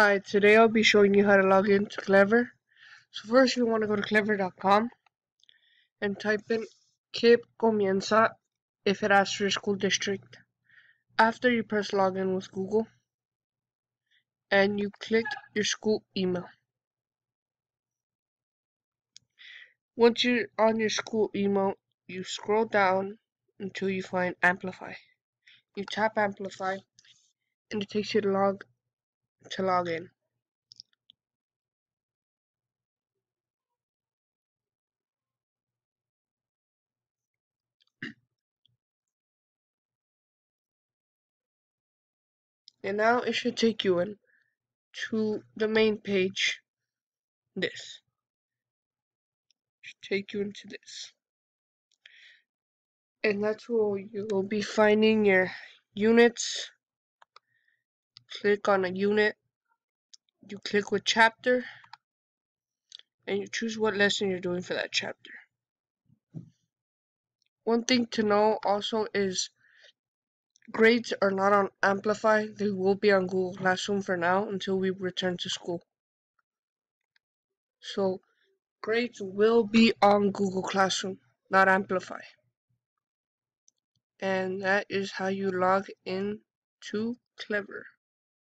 Hi, today I'll be showing you how to log into Clever. So first you want to go to clever.com and type in KIPP Comienza if it asks for your school district. After you press login with Google and you click your school email. Once you're on your school email, you scroll down until you find Amplify. You tap Amplify and it takes you to log to log in. And now it should take you in to the main page. This should take you into this. And that's where you'll be finding your units. Click on a unit. You click with chapter. And you choose what lesson you're doing for that chapter. One thing to know also is Grades are not on Amplify, they will be on Google Classroom for now until we return to school. So, grades will be on Google Classroom, not Amplify. And that is how you log in to Clever.